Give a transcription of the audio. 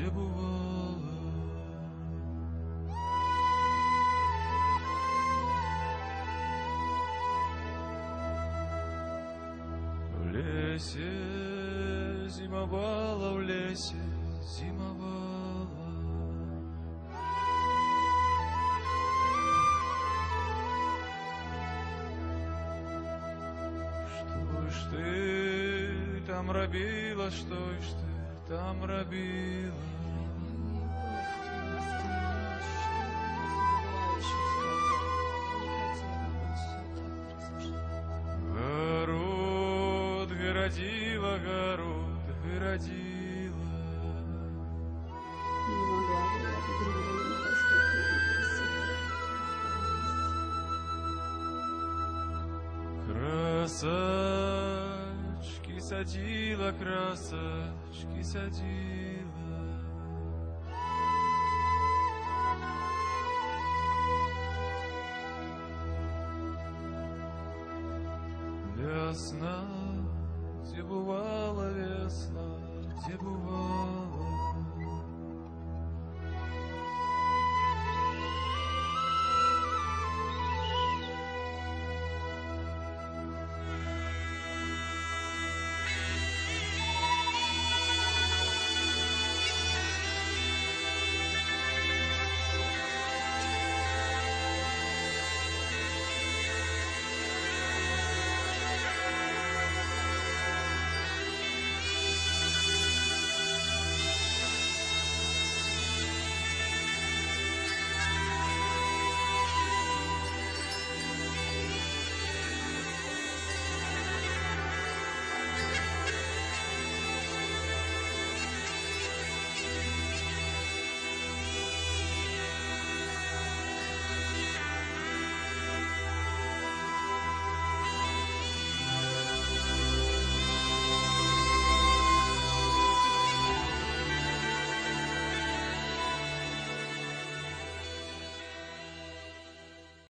где бывало. В лесе зимовала, в лесе зимовала. Что ж ты там робила, что ж ты там робила? Город городила, город городила. Красочки садила, красочки садила. Бывала весна, где бывала.